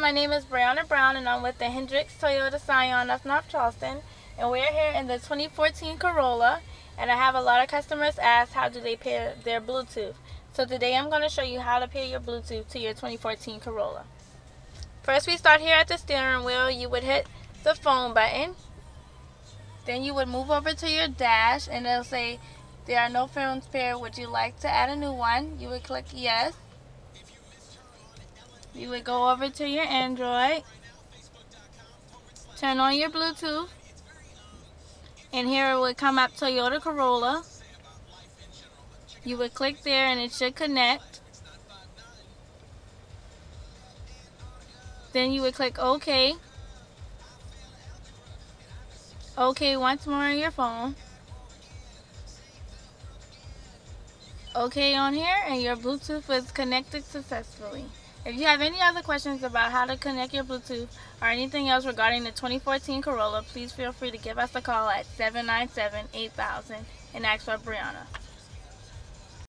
My name is Brianna Brown and I'm with the Hendricks Toyota Scion of North Charleston and we're here in the 2014 Corolla and I have a lot of customers ask how do they pair their Bluetooth. So today I'm going to show you how to pair your Bluetooth to your 2014 Corolla. First we start here at the steering wheel. You would hit the phone button. Then you would move over to your dash and it'll say there are no phones paired. Would you like to add a new one? You would click yes. You would go over to your Android. Turn on your Bluetooth. And here it would come up Toyota Corolla. You would click there and it should connect. Then you would click OK. OK once more on your phone. OK on here and your Bluetooth is connected successfully. If you have any other questions about how to connect your Bluetooth or anything else regarding the 2014 Corolla, please feel free to give us a call at 797-8000 and ask for Brianna.